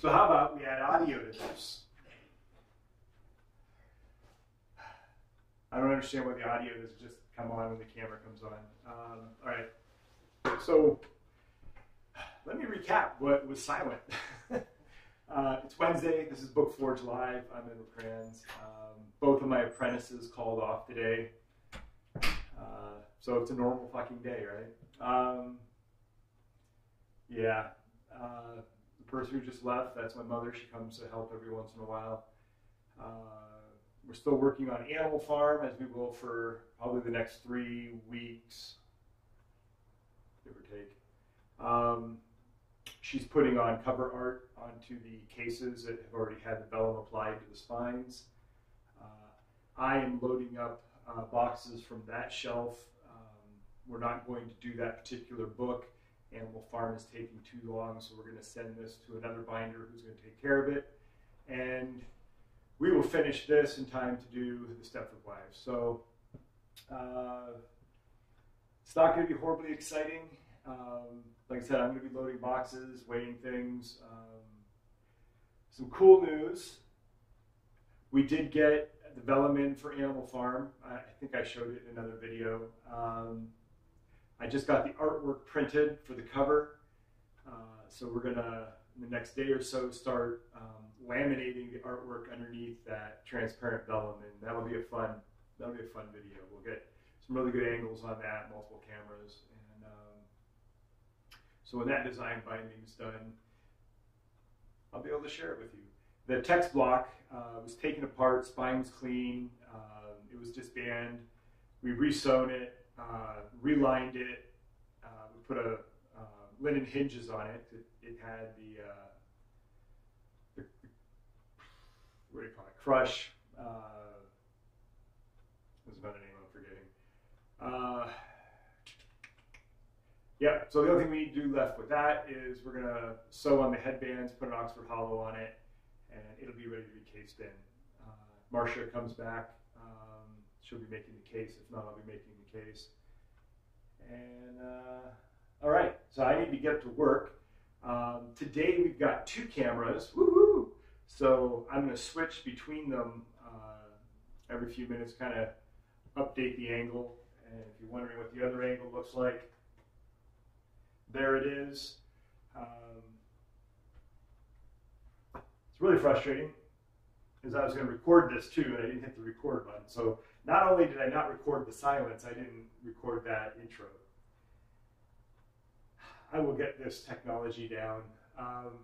So how about we add audio to this? I don't understand why the audio doesn't just come on when the camera comes on. Um, all right. So let me recap what was silent. uh, it's Wednesday. This is Book Forge Live. I'm Edward Kranz. Um, both of my apprentices called off today. Uh, so it's a normal fucking day, right? Um, yeah. Uh, person who just left, that's my mother. She comes to help every once in a while. Uh, we're still working on Animal Farm, as we will for probably the next three weeks, give or take. Um, she's putting on cover art onto the cases that have already had the vellum applied to the spines. Uh, I am loading up uh, boxes from that shelf. Um, we're not going to do that particular book. Animal Farm is taking too long, so we're going to send this to another binder who's going to take care of it. And we will finish this in time to do the Stepford Wives. So uh, it's not going to be horribly exciting. Um, like I said, I'm going to be loading boxes, weighing things. Um, some cool news. We did get the vellum in for Animal Farm. I, think I showed it in another video. Um, I just got the artwork printed for the cover. Uh, so we're to, in the next day or so, start um, laminating the artwork underneath that transparent vellum, and that'll be a fun that'll be a fun video. We'll get some really good angles on that, multiple cameras, and um, so when that design binding is done, I'll be able to share it with you. The text block uh, was taken apart, spine was clean, uh, it was disbanded. We resewn it, uh, relined it, uh, we put a uh, linen hinges on it. It, it had the uh, what do you call it? Crash. Uh, there's another name I'm forgetting. Uh, yeah, so the only thing we need to do left with that is we're to sew on the headbands, put an Oxford hollow on it, and it'll be ready to be cased in. Uh, Marcia comes back. She'll be making the case. If not, I'll be making the case. And uh, all right, so I need to get to work. Um, today we've got two cameras. So I'm going to switch between them uh, every few minutes, kind of update the angle. And if you're wondering what the other angle looks like, there it is. Um, it's really frustrating because I was going to record this too, and I didn't hit the record button. So not only did I not record the silence, I didn't record that intro. I will get this technology down. Um,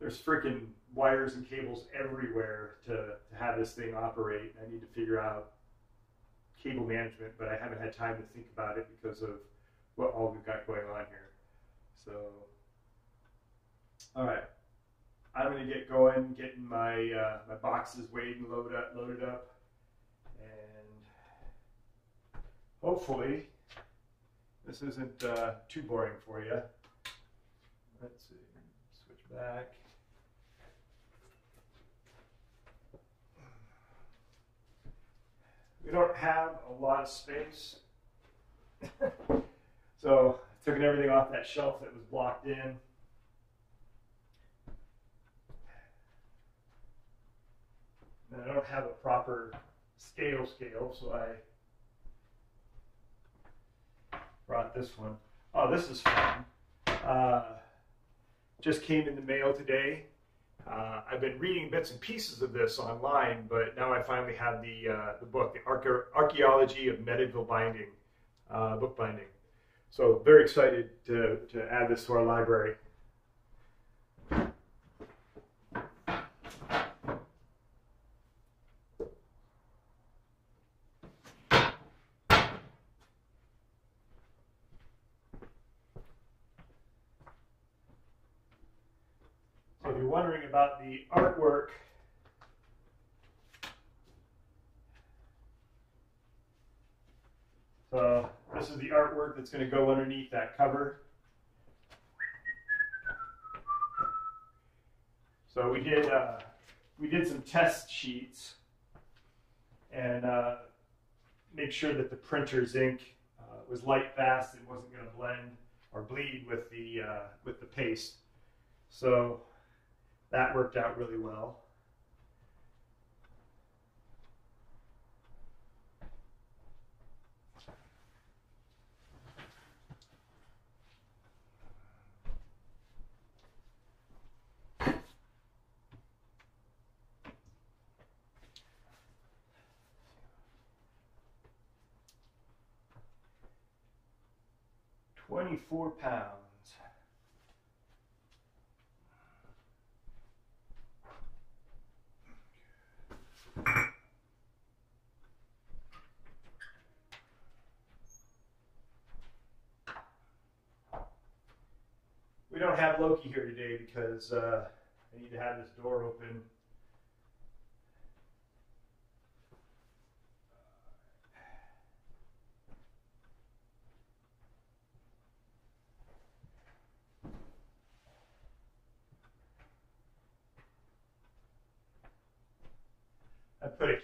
there's freaking wires and cables everywhere to, to have this thing operate. I need to figure out cable management, but I haven't had time to think about it because of what all we've got going on here. So, all right, I'm going to get going, getting my uh, my boxes weighed and loaded up, loaded up, and hopefully this isn't uh, too boring for you. Let's see, switch back. We don't have a lot of space. so I took everything off that shelf that was blocked in. And I don't have a proper scale scale, so I brought this one. Oh, this is fun. Uh, just came in the mail today. Uh, I've been reading bits and pieces of this online, but now I finally have the uh, the book, the Archaeology of Medieval Binding, uh, book binding. So very excited to, to add this to our library. wondering about the artwork, so this is the artwork that's going to go underneath that cover. So we did uh, we did some test sheets and uh, make sure that the printer's ink uh, was light fast and wasn't going to blend or bleed with the uh, with the paste. So that worked out really well. Twenty-four pounds. We don't have Loki here today because uh, I need to have this door open.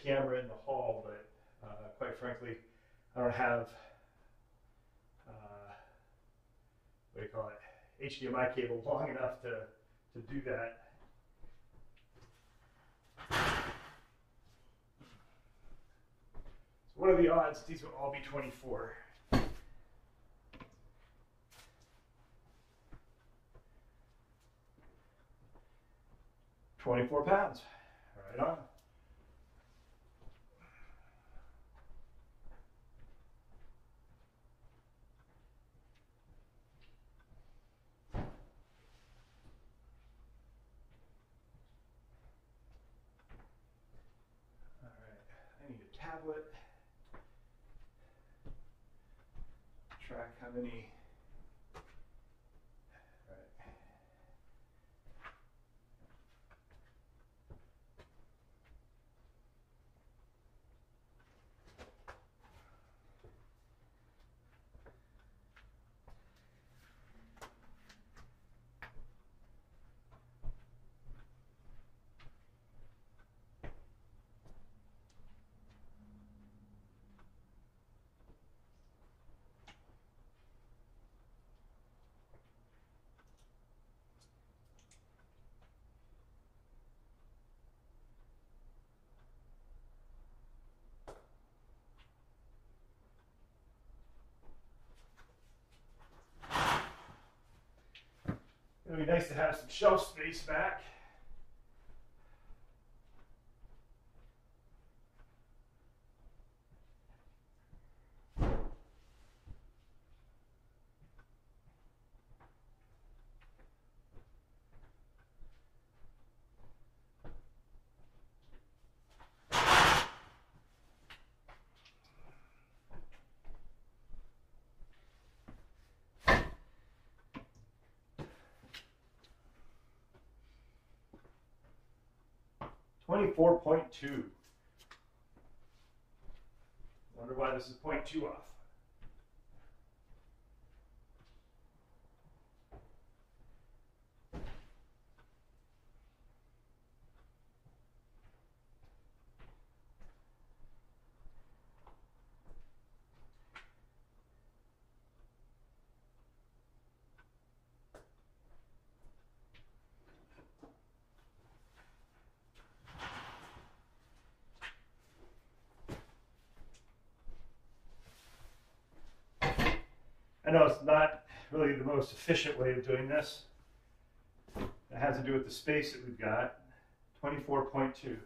Camera in the hall, but uh, quite frankly, I don't have uh, what do you call it HDMI cable long enough to to do that. So what are the odds these will all be 24? Twenty-four pounds. Right on. All right, I need a tablet. Track how be nice to have some shelf space back. Twenty-four point two. Wonder why this is point two off. I know it's not really the most efficient way of doing this. It has to do with the space that we've got. 24.2.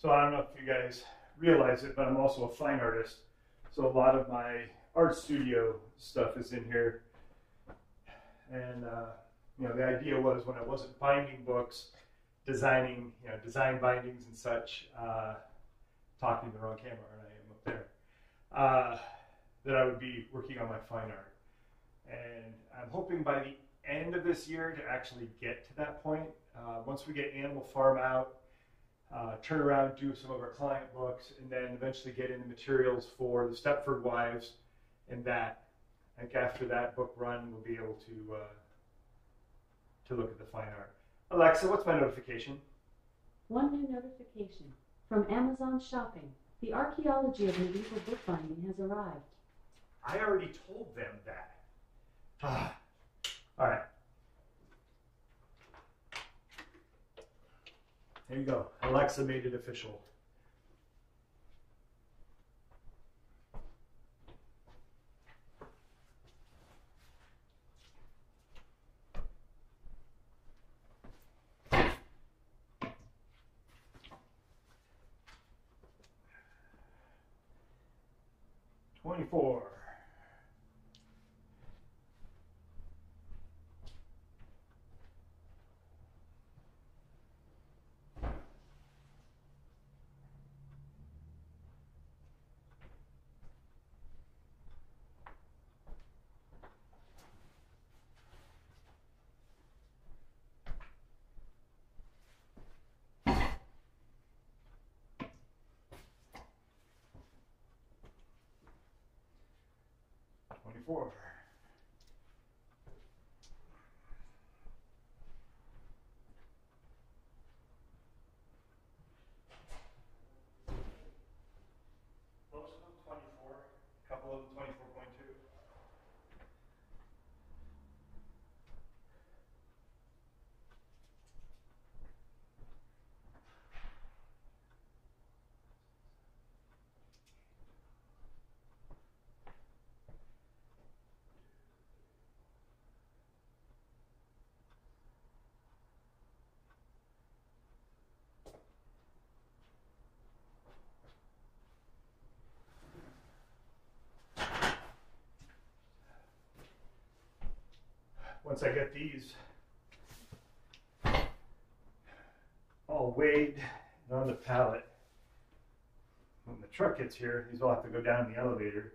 So I don't know if you guys realize it, but I'm also a fine artist. So a lot of my art studio stuff is in here. And uh, you know, the idea was when I wasn't binding books, designing, you know, design bindings and such, uh, talking to the wrong camera, and I am up there, uh, that I would be working on my fine art. And I'm hoping by the end of this year to actually get to that point. Uh, once we get Animal Farm out, uh, turn around, do some of our client books, and then eventually get into materials for the Stepford Wives and that. I think after that book run, we'll be able to uh, to look at the fine art. Alexa, what's my notification? One new notification from Amazon Shopping. The archaeology of medieval bookbinding has arrived. I already told them that. Ah. All right. There you go. Alexa made it official. Twenty-four. Twenty-four. Most of them twenty-four, a couple of them twenty-four point two. Once I get these all weighed and on the pallet, when the truck gets here, these will have to go down in the elevator,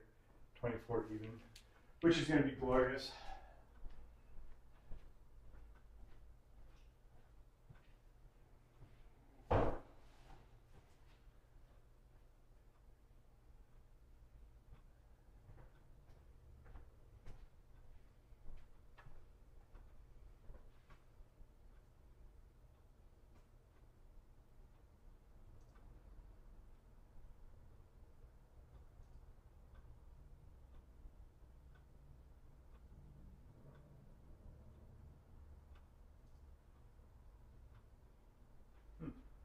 24 even, which is going to be glorious.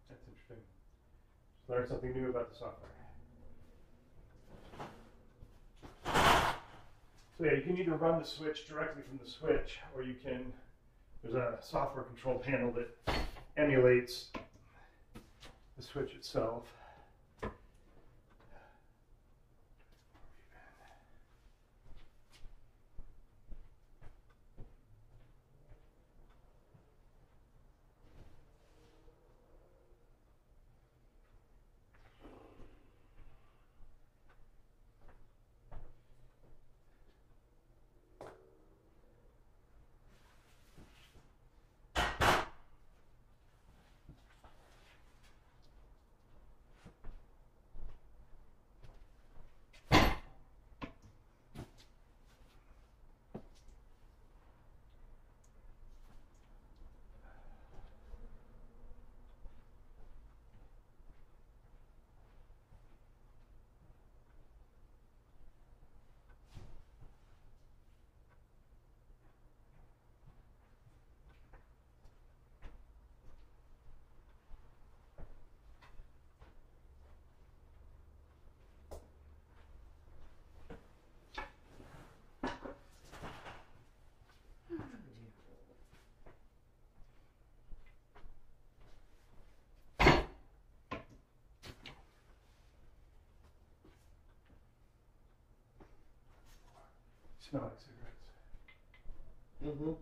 That's interesting. Something new about the software. So yeah, you can either run the switch directly from the switch, or you can, there's a software control panel that emulates the switch itself. smell like cigarettes. Mm-hmm.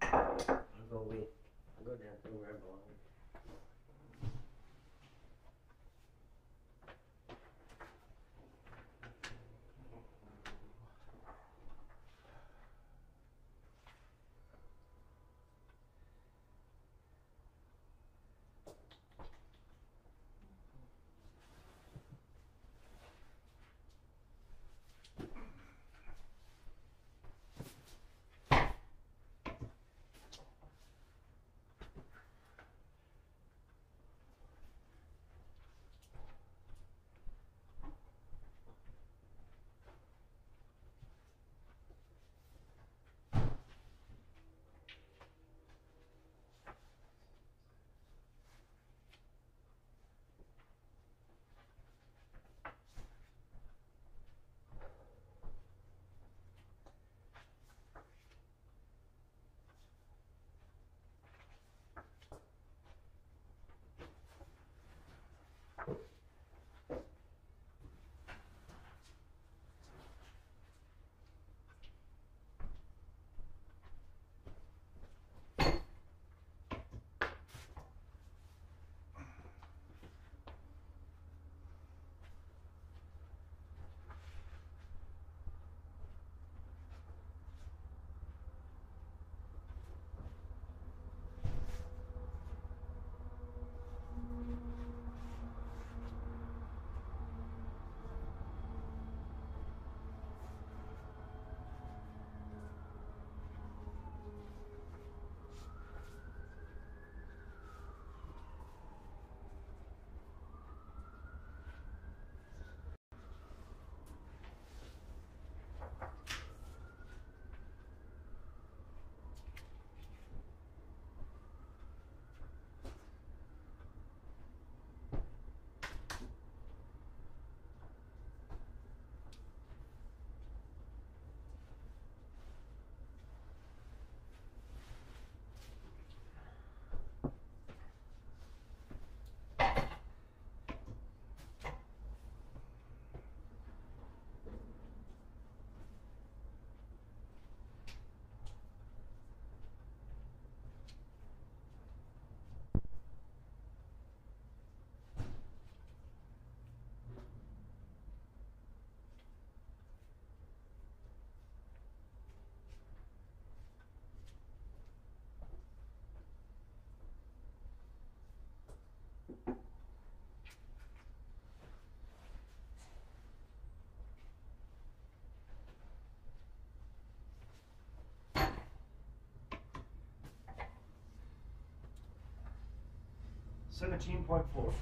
I'll go wait. I'll go down to where I belong. 17.4.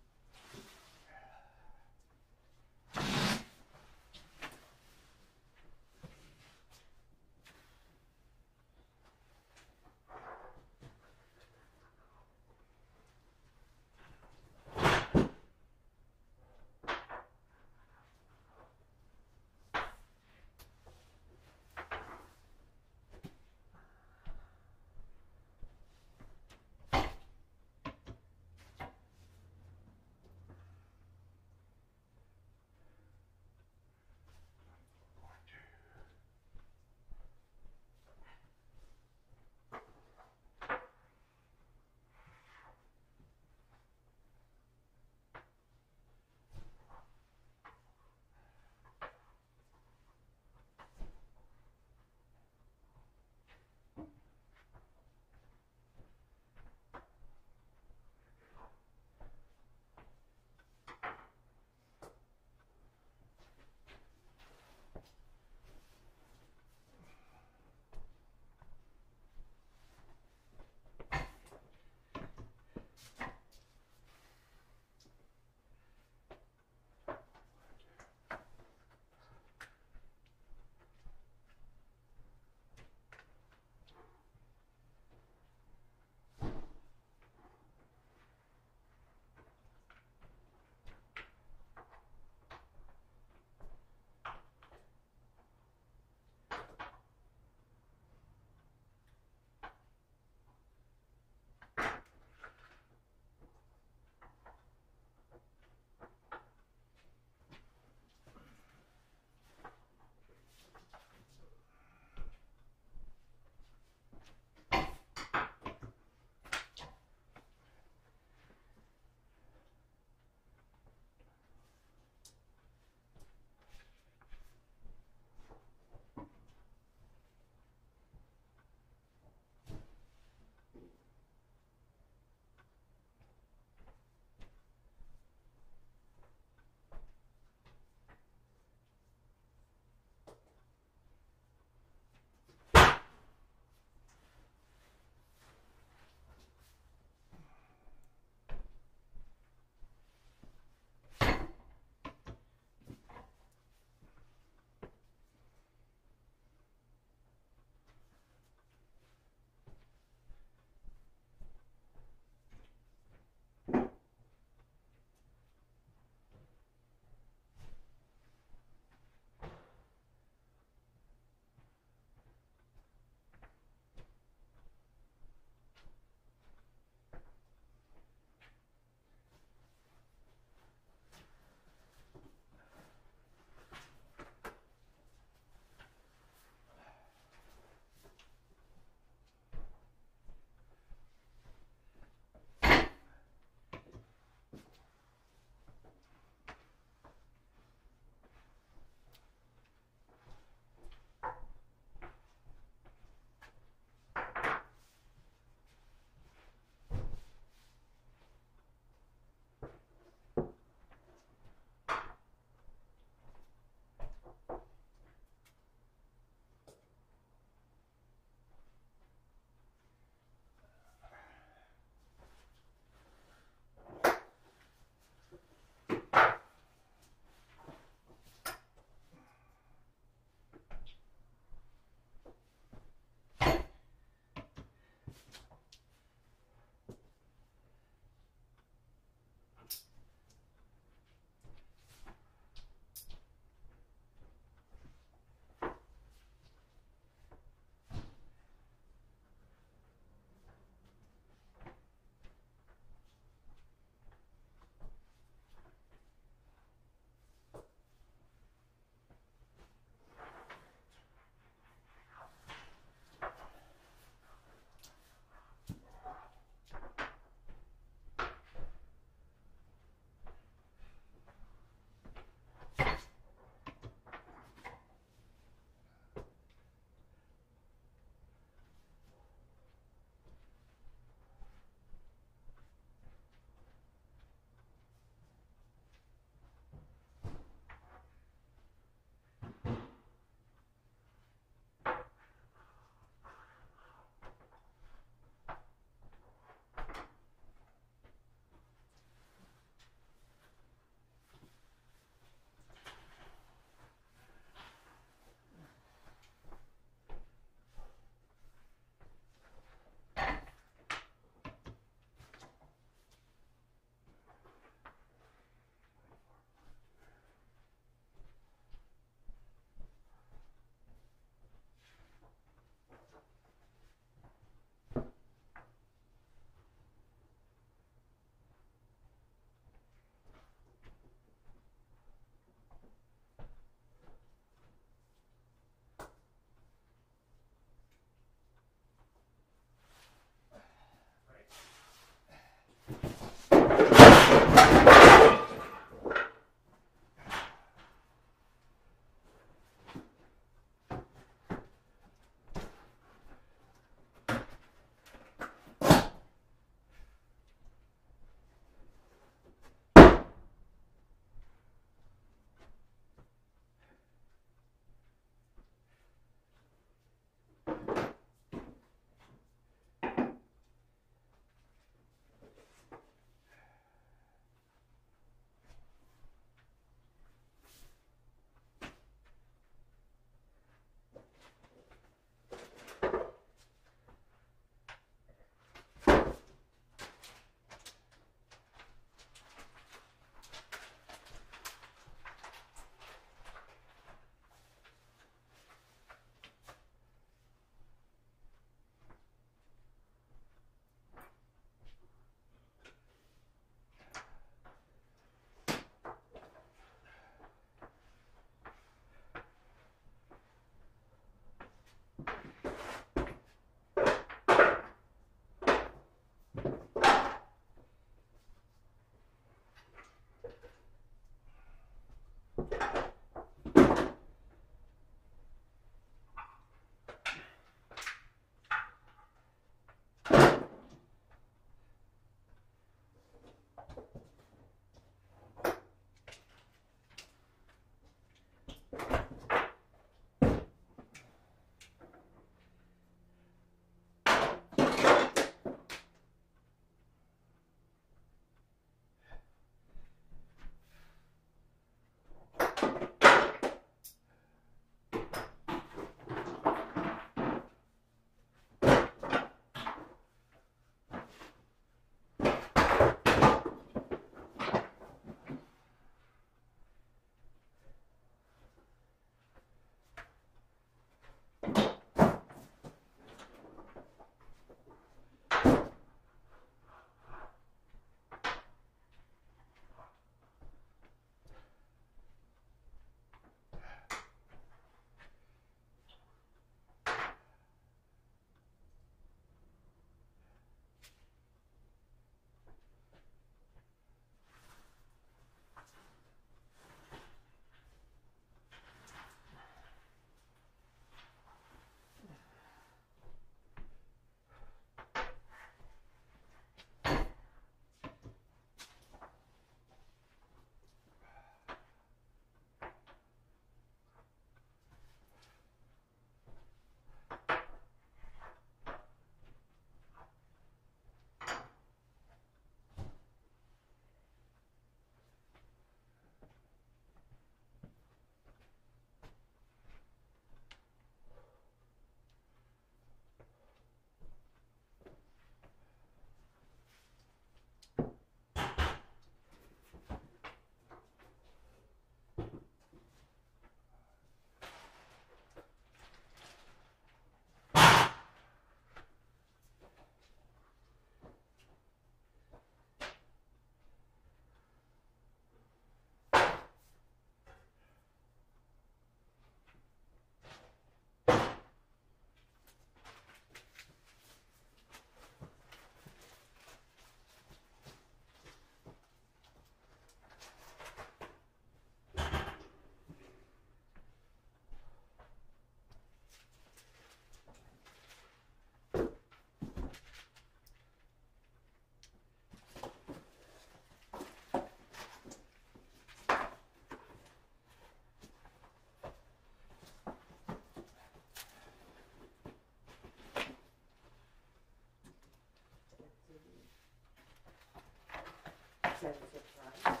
says it's right.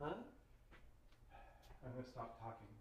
Huh? I'm gonna stop talking.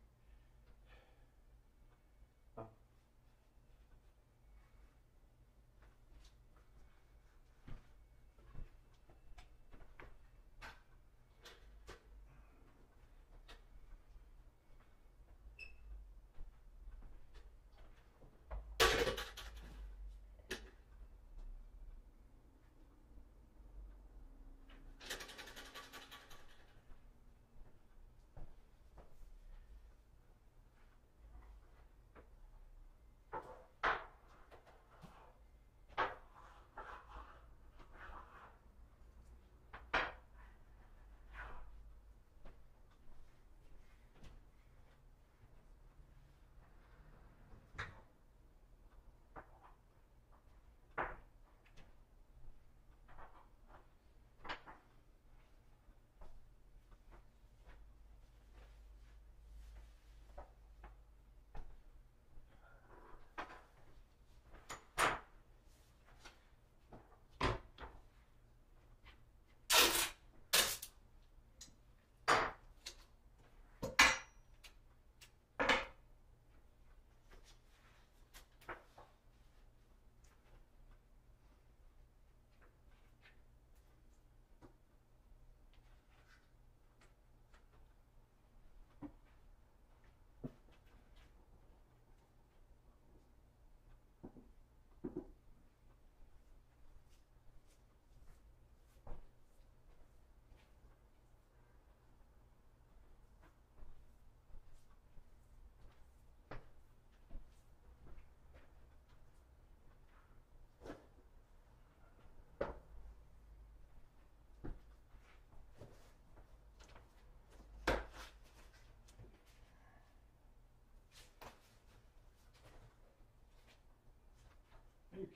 Are you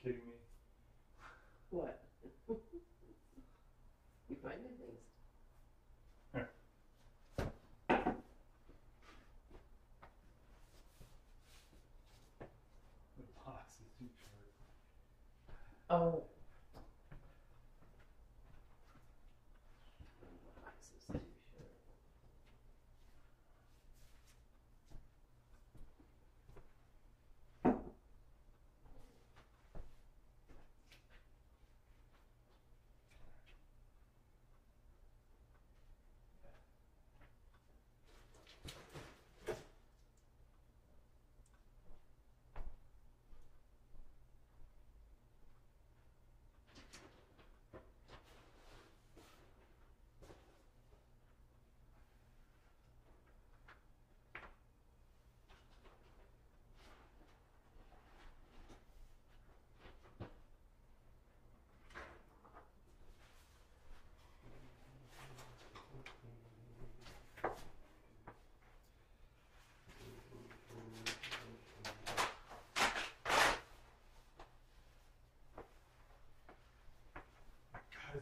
kidding me? What? you find new things. The box is too short. Oh. Box is too short.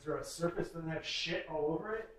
There a surface that doesn't have shit all over it?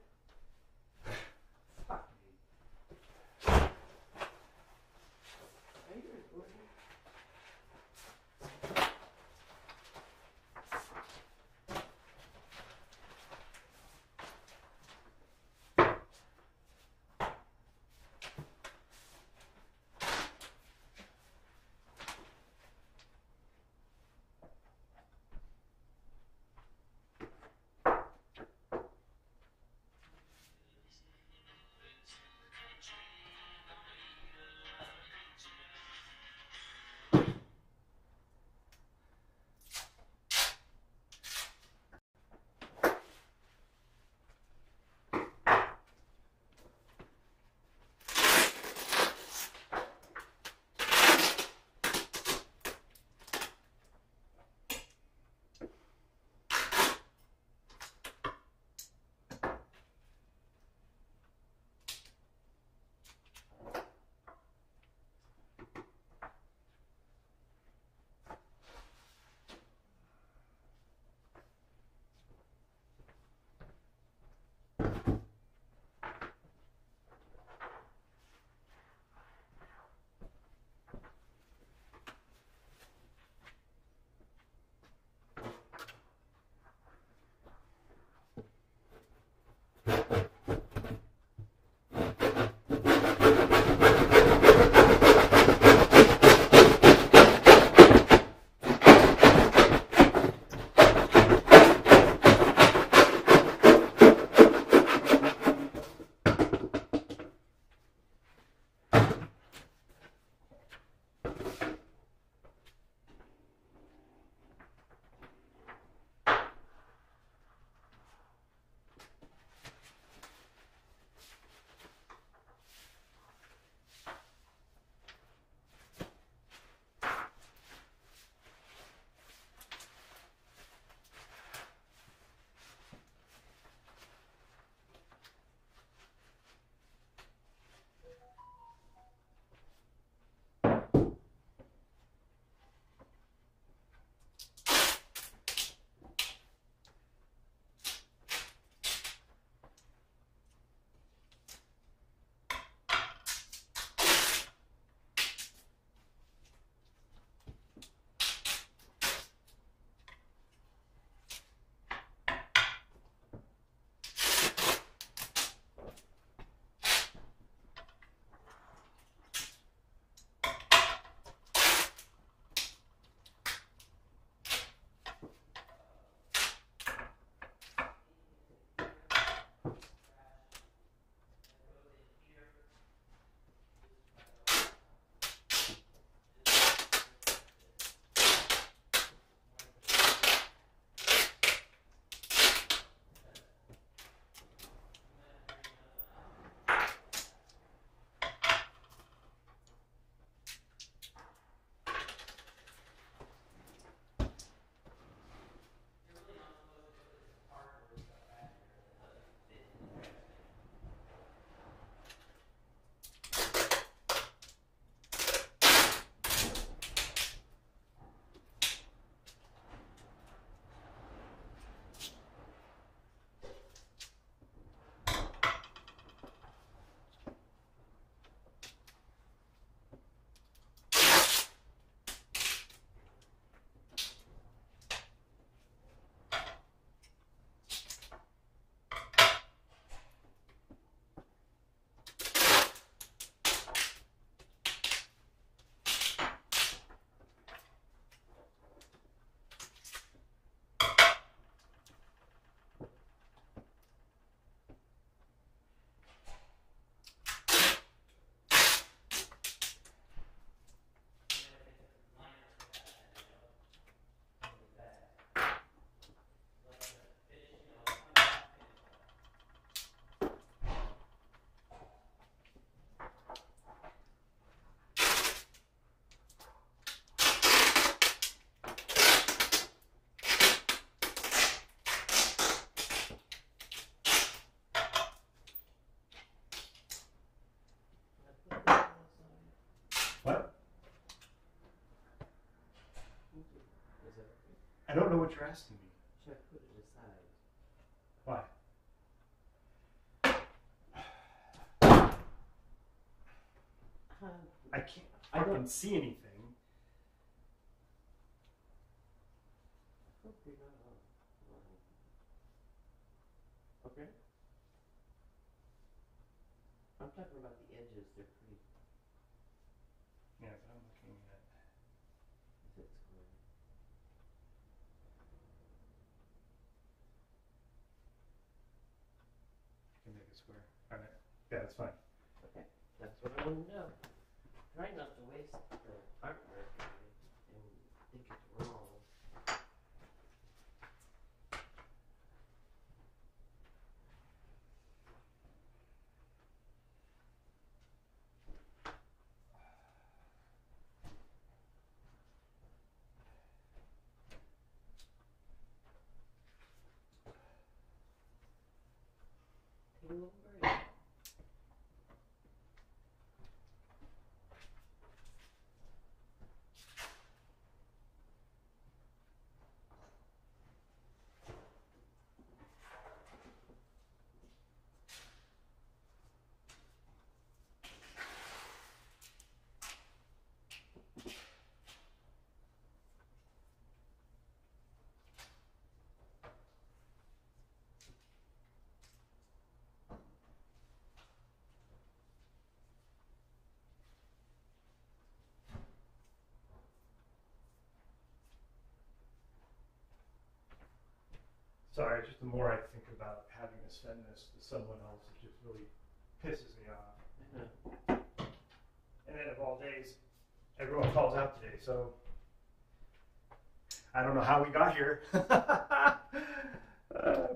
Know what you're asking me. Should I put it aside? Why? I can't I fucking don't- see anything. hope you're not on. on- Okay. I'm talking about the edges. They're pretty. Yeah, but I'm looking at. Is it square? Square. All right. Yeah, that's fine. Okay, that's what I want to know. Try not to waste the artwork and think it's wrong. Take a little break. Sorry, just the more I think about having to send this to someone else, it just really pisses me off. And then of all days, everyone calls out today, so I don't know how we got here. Uh,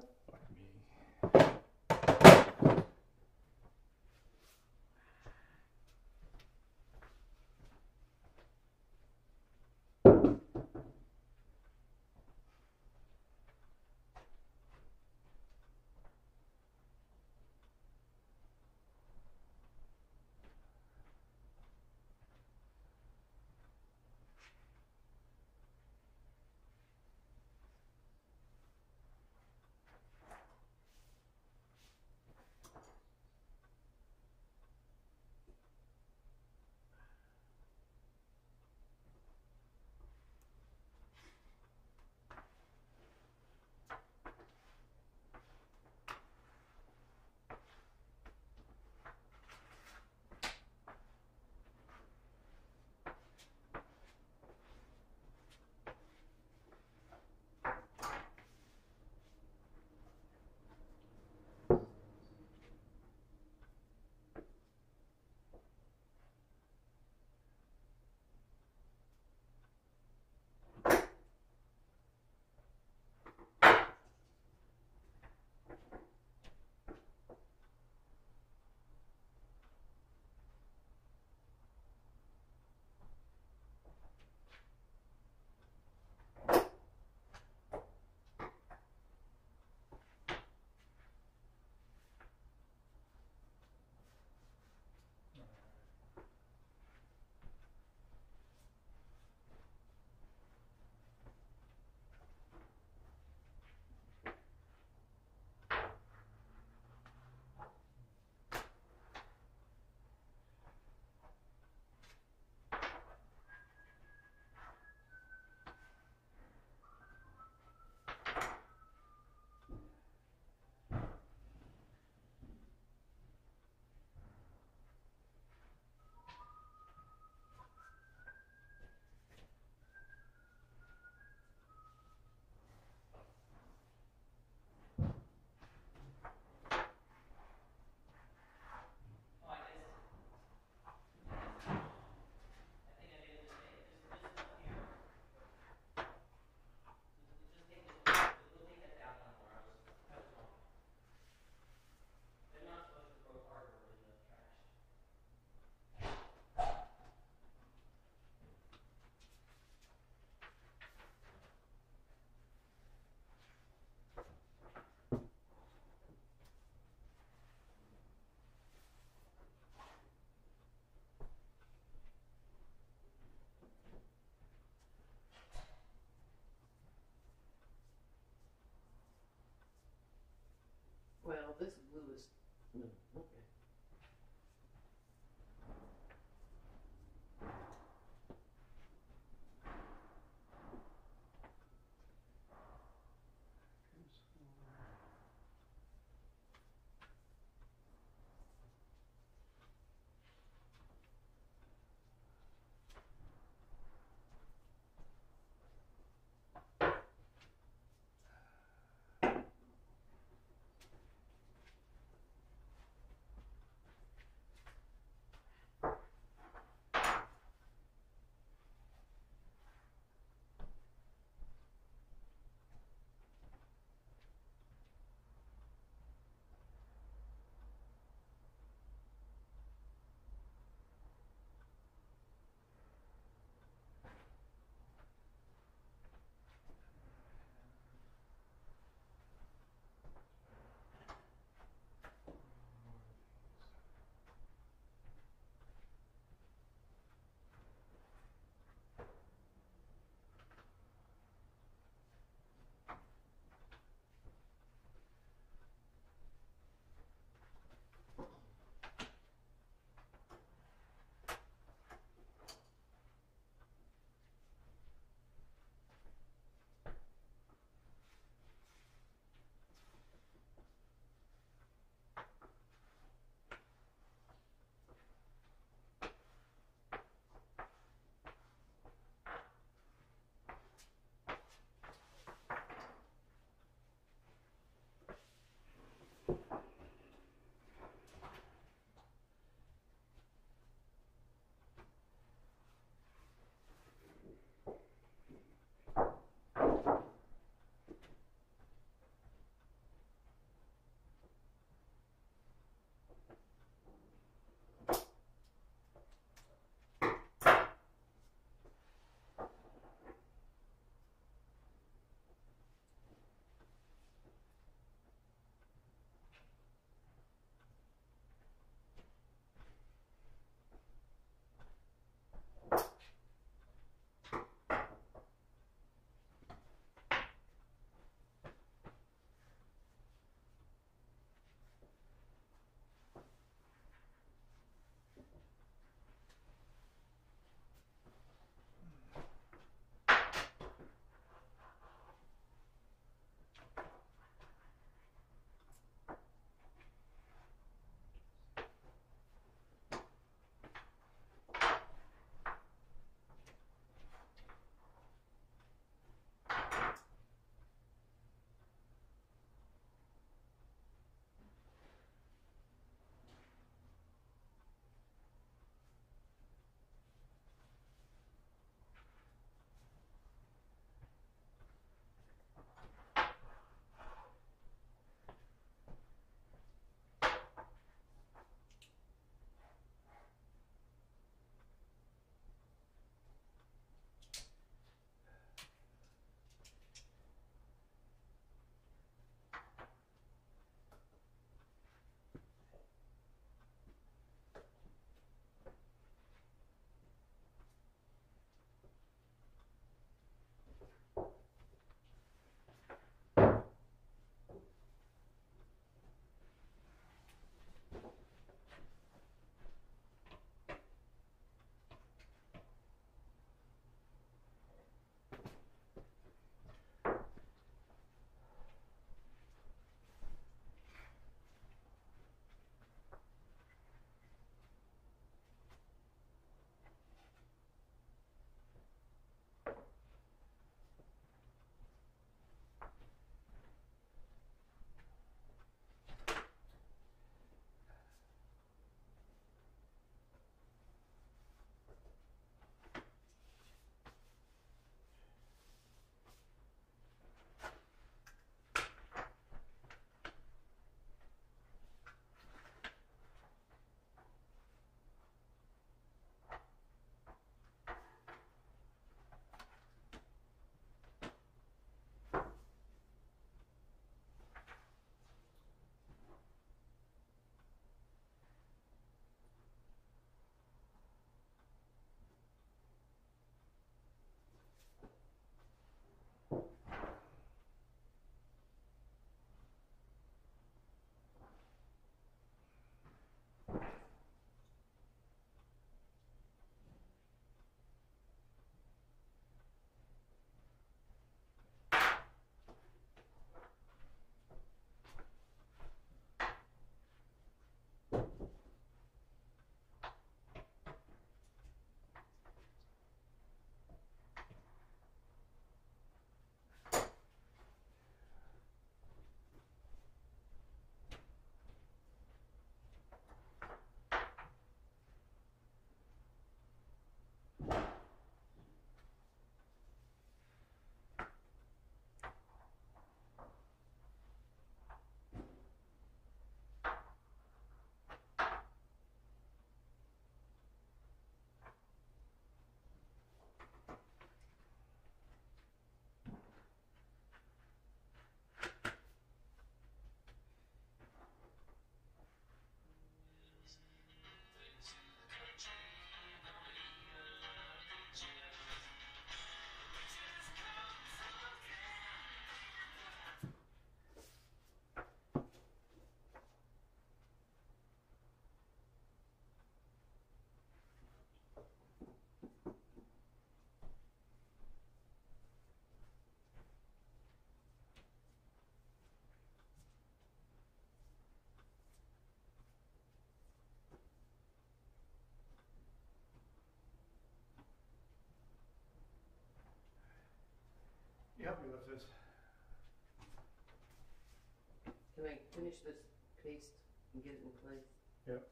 finish this paste and get it in place. Yep.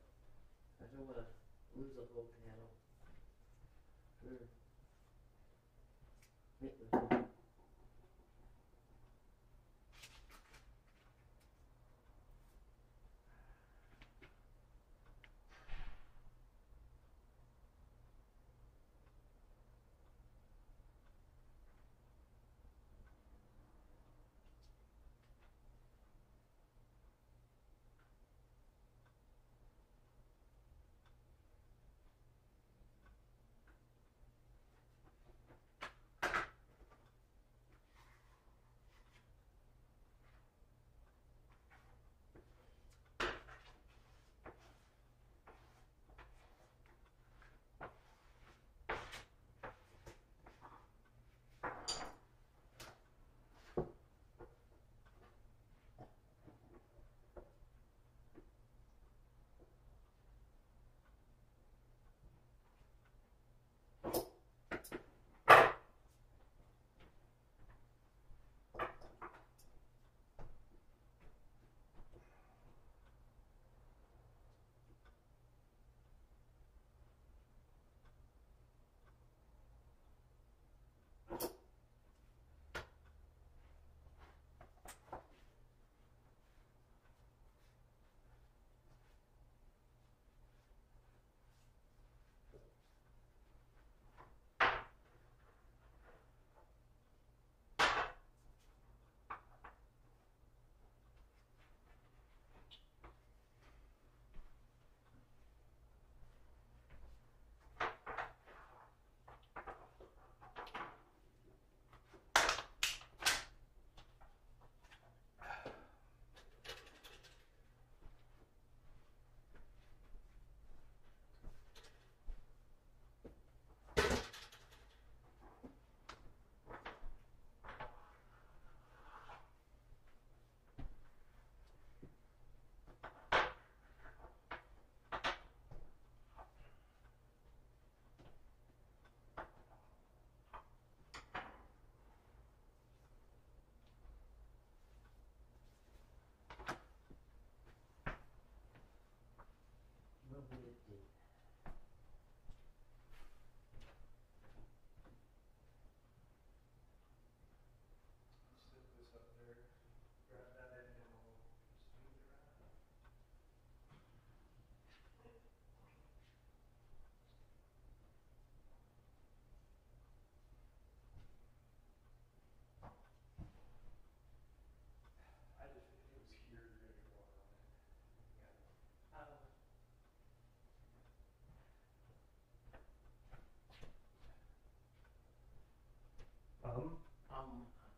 I don't wanna lose a whole panel. Hmm.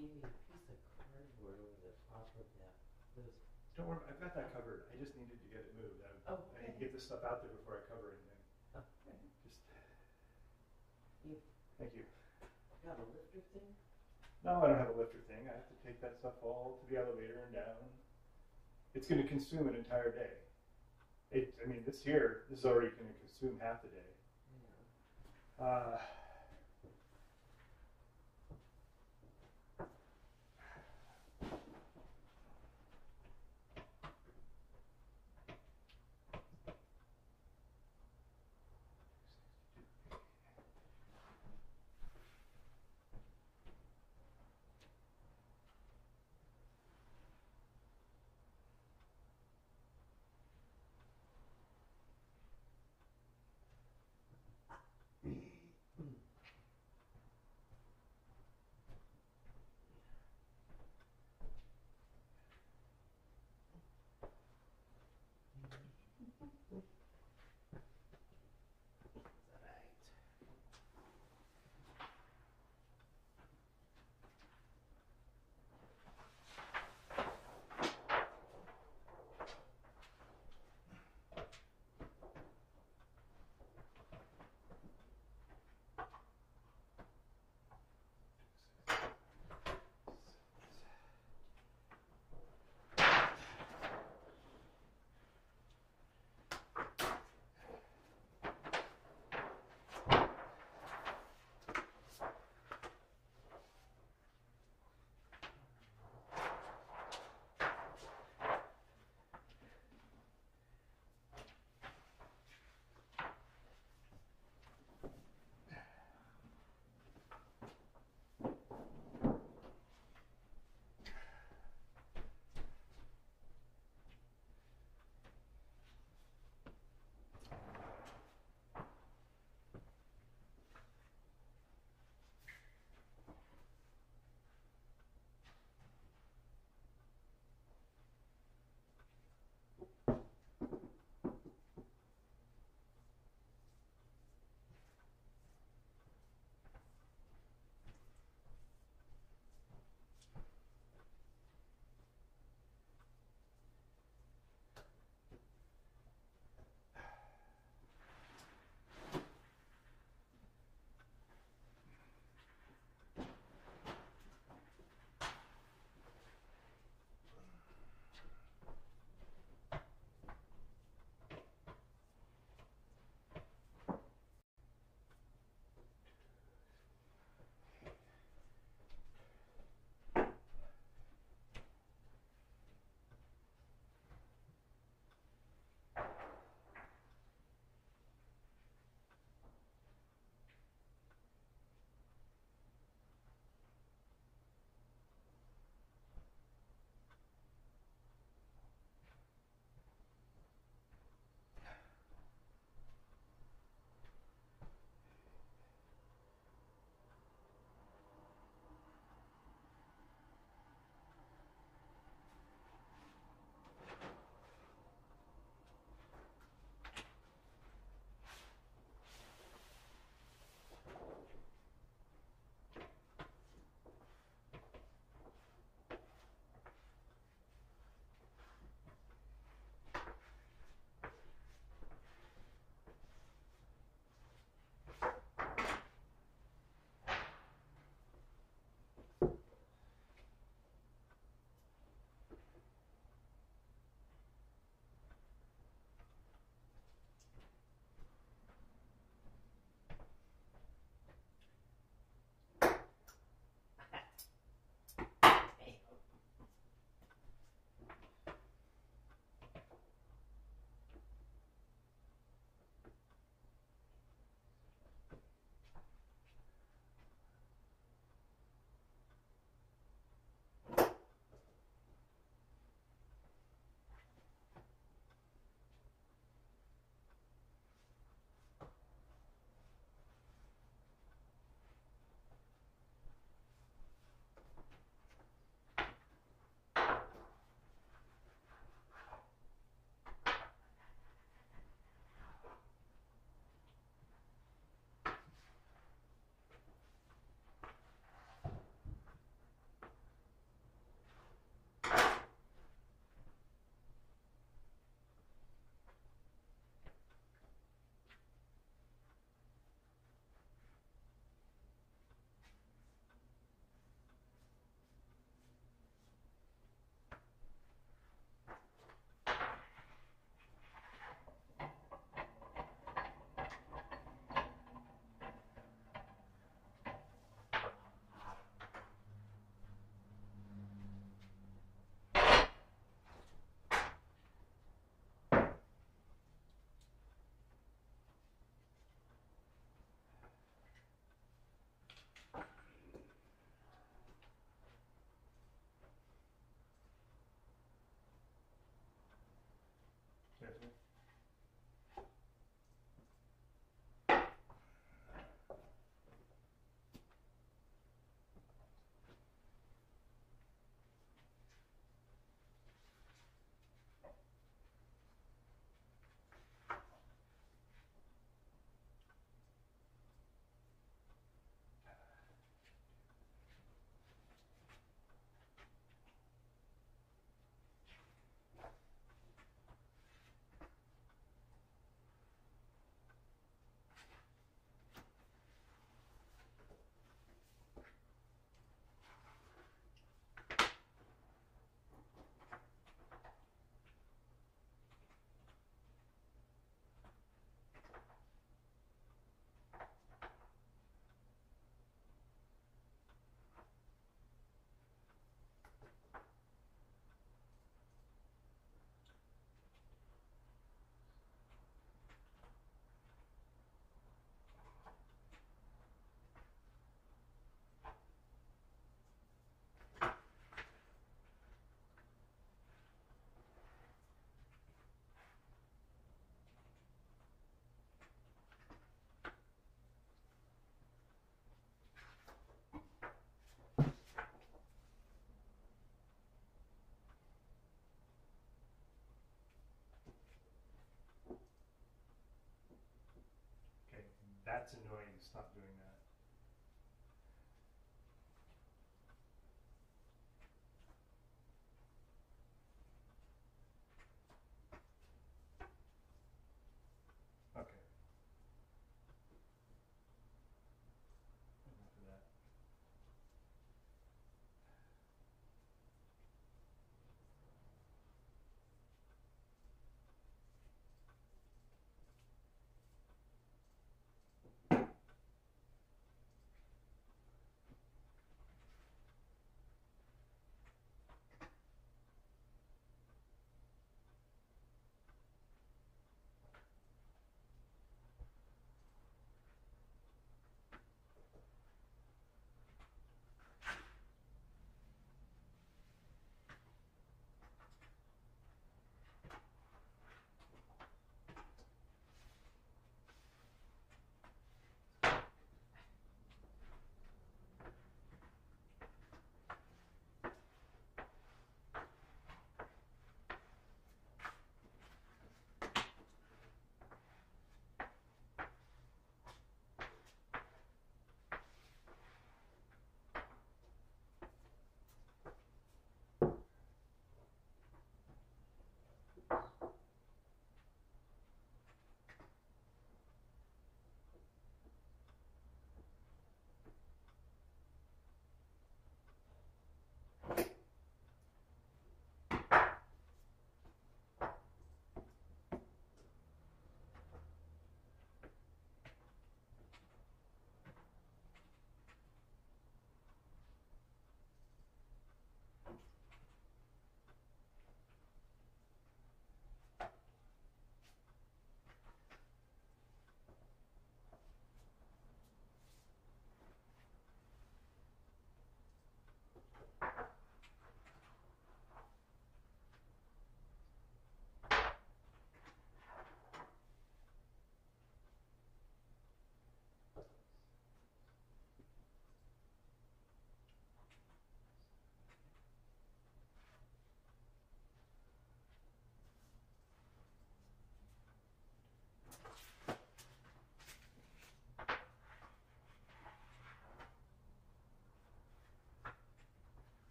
Um, maybe a piece of cardboard over the top of that, those, don't worry, I've got that covered. I just needed to get it moved. I, Oh, I need to get this stuff out there before I cover anything. oh, Just, You- thank you. got a lifter thing? No, I don't have a lifter thing. I have to take that stuff all to the elevator and down. It's going to consume an entire day. It, I mean, this here, this is already going to consume half the day. Yeah. Uh, that's annoying. Stop doing that.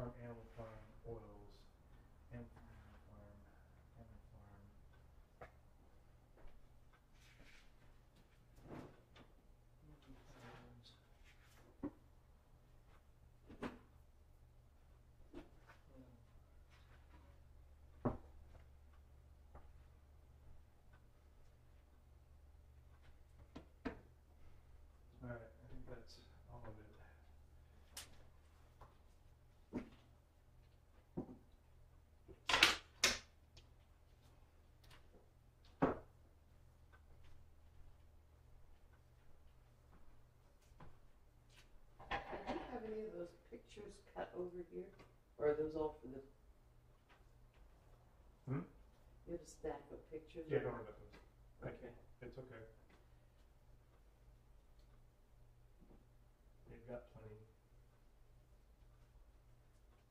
farm, animal farm. Pictures cut over here? Or are those all for the? Hmm? You have a stack of pictures? Yeah, don't worry about those. I Okay. It's okay. They've got plenty.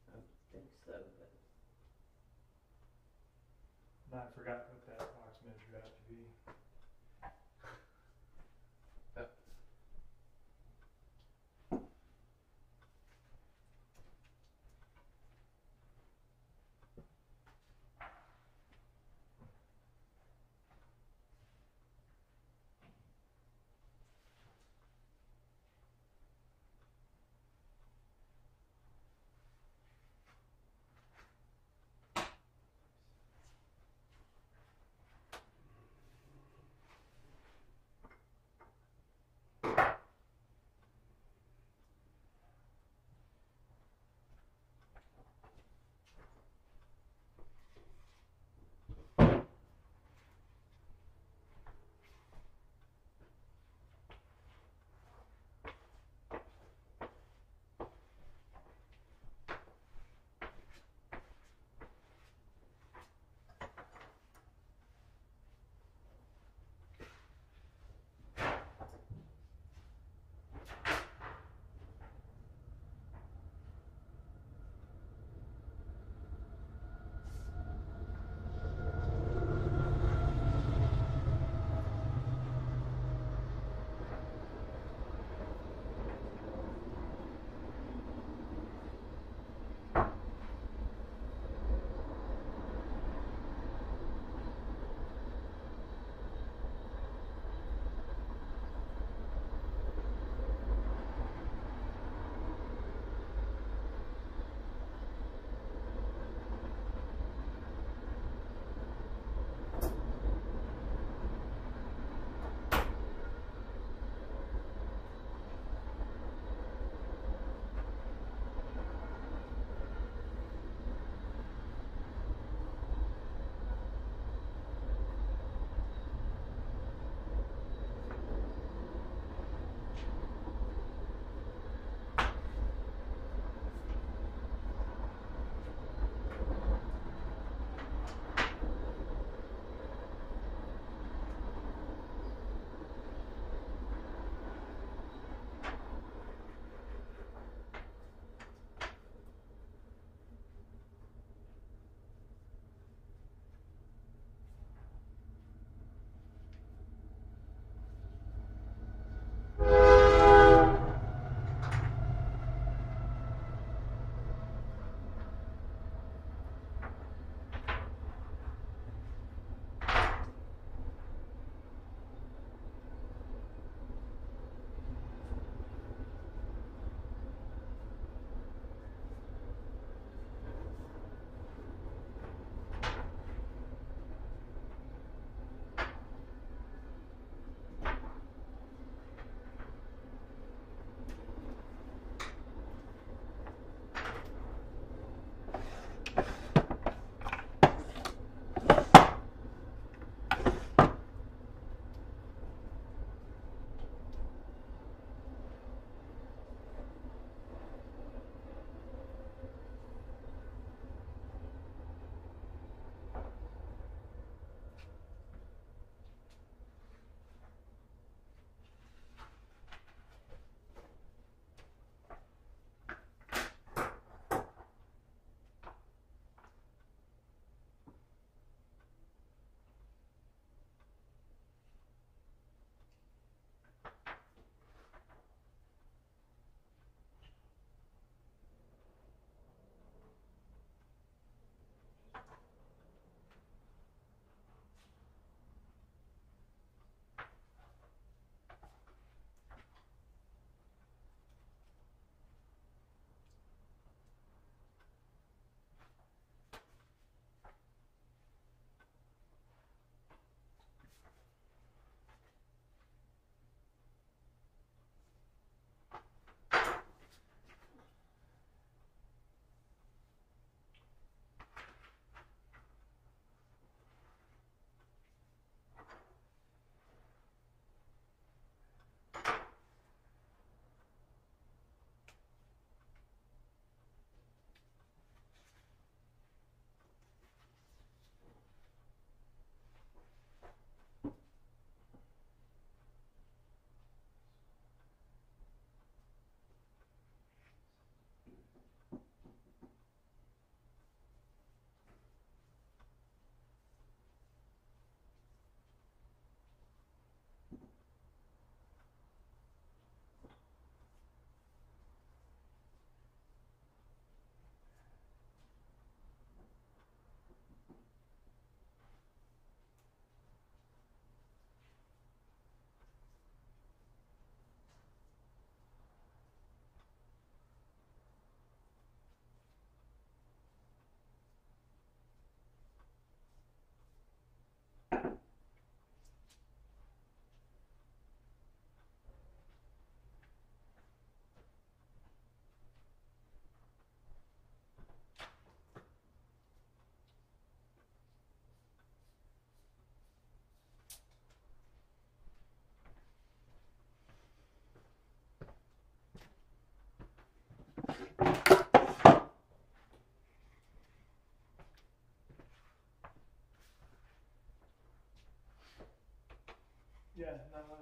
I don't think so, but. Not forgot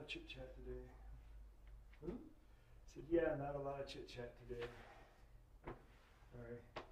of chit chat today. Hmm? Said, yeah, not a lot of chit chat today. Sorry. Where's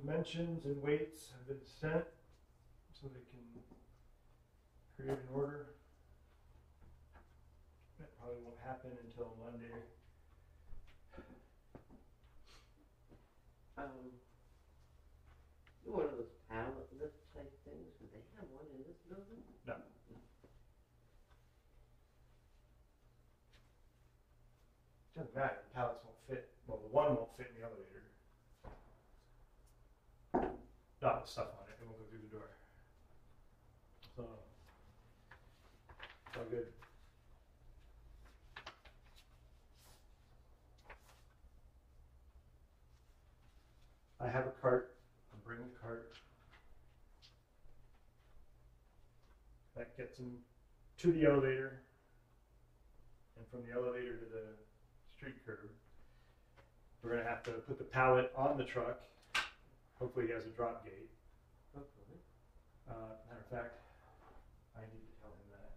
dimensions and weights have been sent so they can create an order. That probably won't happen until Monday. Um, one of those pallet lift type things, would they have one in this building? No. Doesn't matter, the pallets won't fit, well, the one won't fit in the elevator. With stuff on it, it won't go through the door. So, it's all good. I have a cart, I'm bringing the cart. That gets them to the elevator, and from the elevator to the street curb. We're gonna have to put the pallet on the truck. Hopefully, he has a drop gate. Hopefully. Uh, matter of fact, I need to tell him that.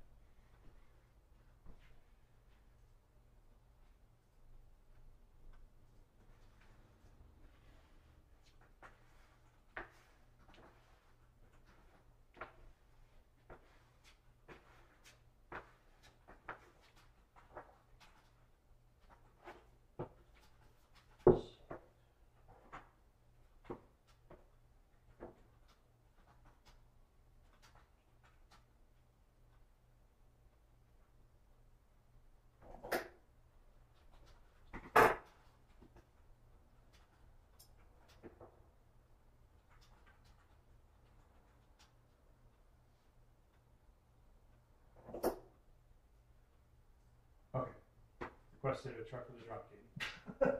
Okay. Requested a truck with a drop gate.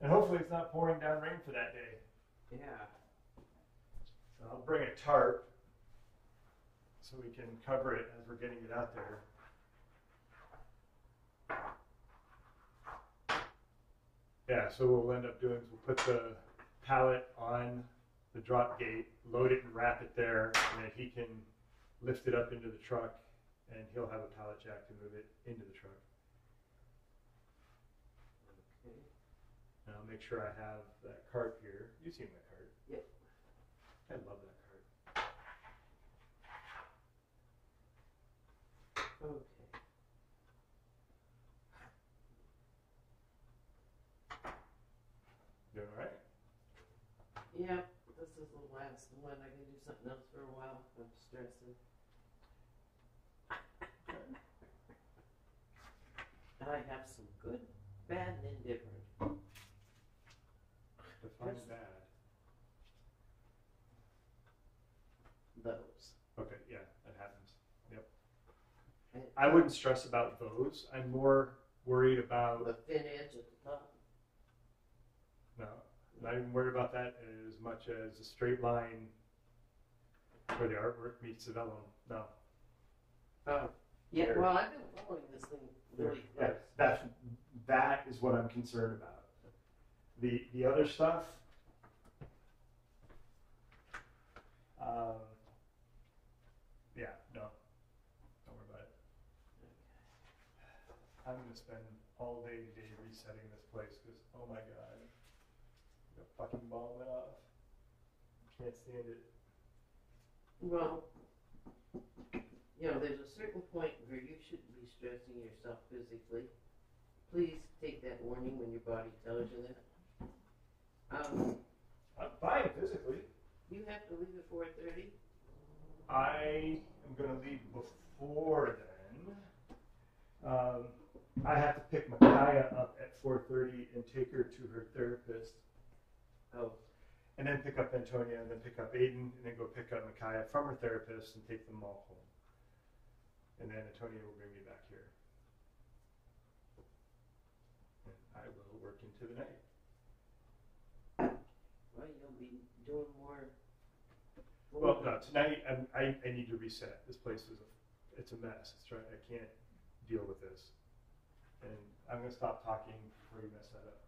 and hopefully, it's not pouring down rain for that day. Yeah. So I'll bring a tarp so we can cover it as we're getting it out there. Yeah, so what we'll end up doing is we'll put the pallet on the drop gate, load it and wrap it there, and then he can lift it up into the truck and he'll have a pallet jack to move it into the truck. Okay. And I'll make sure I have that cart here. You've seen that cart. Yep. I love that cart. Okay. Doing all right? Yep, this is the last one. I can do something else for a while. I'm stressing. I have some good, bad, and indifferent. Define Yes. bad. Those. Okay, yeah, that happens. Yep. And I wouldn't stress about those. I'm more worried about The thin edge at the top. no, not even worried about that as much as a straight line where the artwork meets the vellum. No, Oh. Yeah, well, I've been following this thing yeah, close. that's that is what I'm concerned about. The the other stuff. Um, yeah, no, don't worry about it. I'm gonna spend all day today resetting this place because oh my god, the fucking bomb went off. Can't stand it. Well, you know, there's a certain point where you stressing yourself physically. Please take that warning when your body tells you that. Um, I'm fine physically. you have to leave at four thirty. I am going to leave before then. Um, I have to pick Micaiah up at 4:30 and take her to her therapist, Oh, and then pick up Antonia, and then pick up Aiden, and then go pick up Micaiah from her therapist and take them all home. And then Antonia will bring me back here, and I will work into the night. well, you'll be doing more. Well, no, tonight I'm, I I need to reset. This place is a it's a mess. It's trying. I can't deal with this, and I'm gonna stop talking before you mess that up.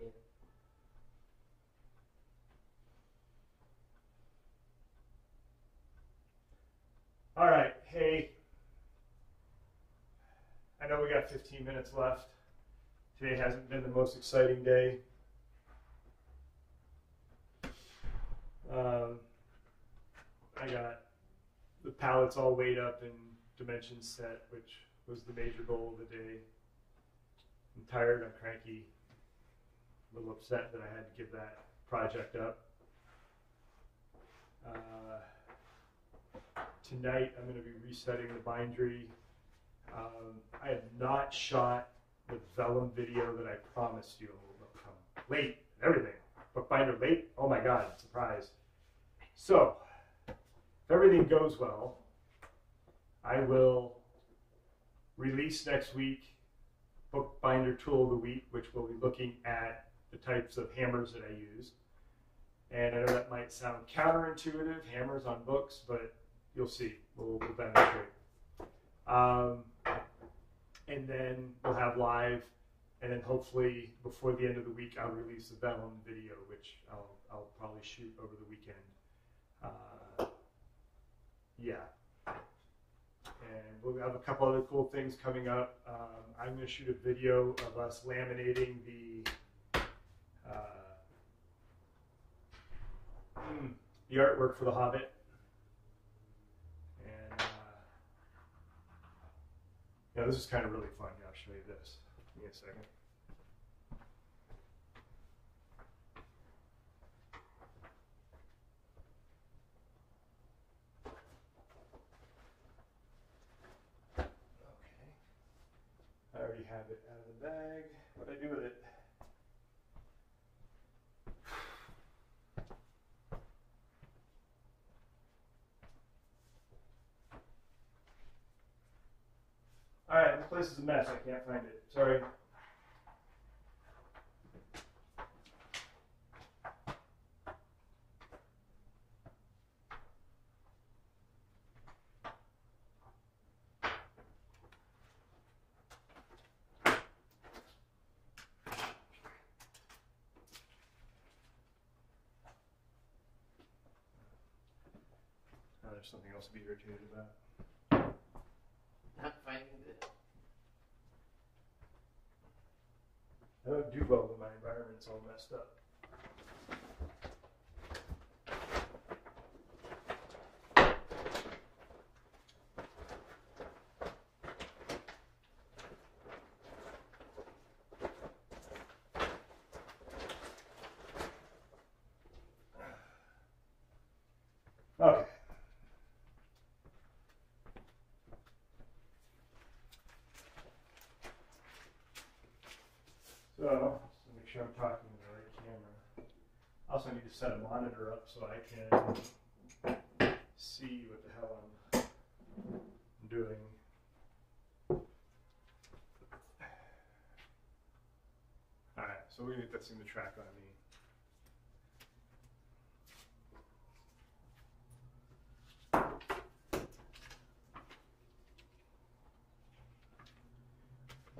Yeah. All right. Hey, I know we got 15 minutes left. Today hasn't been the most exciting day. Um, I got the pallets all weighed up and dimensions set, which was the major goal of the day. I'm tired, I'm cranky, a little upset that I had to give that project up. Uh, tonight I'm going to be resetting the bindery um, I have not shot the vellum video that I promised you. Um, late, and everything. Bookbinder late. Oh my God, surprise. So, if everything goes well, I will release next week Bookbinder Tool of the Week, which will be looking at the types of hammers that I use. And I know that might sound counterintuitive, hammers on books, but you'll see. We'll, we'll demonstrate. Um, and then we'll have live, and then hopefully before the end of the week, I'll release the vellum video, which I'll, I'll probably shoot over the weekend. Uh, yeah. And we'll have a couple other cool things coming up. Um, I'm going to shoot a video of us laminating the uh, hmm, the artwork for The Hobbit. And uh, yeah, this is kind of really fun. Yeah, I'll show you this. Give me a second. Okay. I already have it out of the bag. What do I do with it? All right, this place is a mess. I can't find it. Sorry. Oh, there's something else to be irritated about. Not finding the, I don't do well when my environment's all messed up. Okay. So, to make sure I'm talking to the right camera. I also need to set a monitor up so I can see what the hell I'm doing. Alright, so we get that thing to track on me.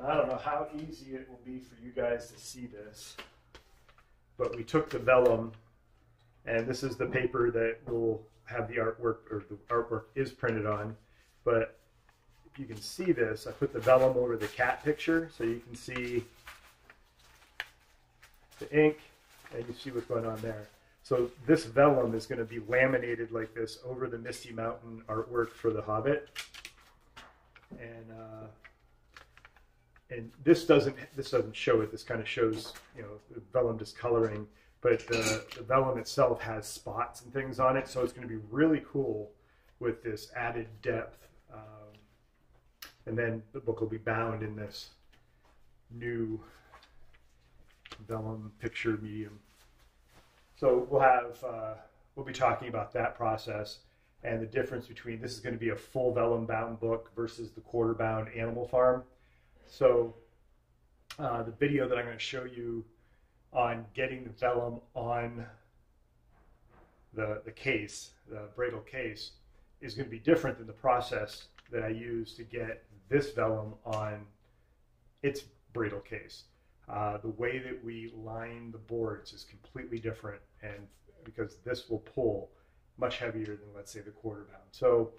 I don't know how easy it will be for you guys to see this, but we took the vellum, and this is the paper that will have the artwork, or the artwork is printed on. But if you can see this, I put the vellum over the cat picture, so you can see the ink, and you see what's going on there. So this vellum is going to be laminated like this over the Misty Mountain artwork for The Hobbit, and. Uh, and this doesn't this doesn't show it. This kind of shows you know vellum discoloring, but the, the vellum itself has spots and things on it, so it's going to be really cool with this added depth. Um, and then the book will be bound in this new vellum picture medium. So we'll have uh, we'll be talking about that process and the difference between this is going to be a full vellum bound book versus the quarter bound Animal Farm. So uh, the video that I'm going to show you on getting the vellum on the, the case, the Bradel case, is going to be different than the process that I use to get this vellum on its Bradel case. Uh, the way that we line the boards is completely different, and because this will pull much heavier than, let's say, the quarter bound. So,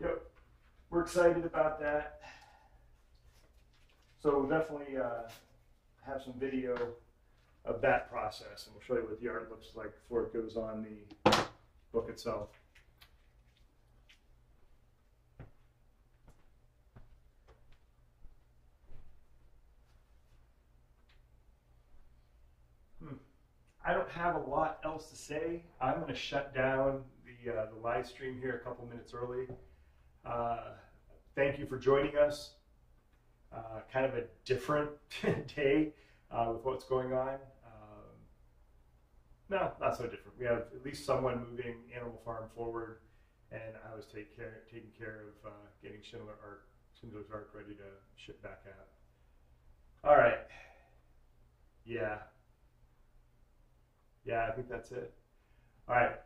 yep we're excited about that. So we'll definitely uh, have some video of that process, and we'll show you what the art looks like before it goes on the book itself. Hmm. I don't have a lot else to say. I'm going to shut down the uh, the live stream here a couple minutes early. Uh, thank you for joining us. Uh, kind of a different day uh, with what's going on. Um, no, not so different. We have at least someone moving Animal Farm forward, and I was take care, taking care of uh, getting Schindler Ark, Schindler's Ark ready to ship back out. All right. Yeah. Yeah, I think that's it. All right.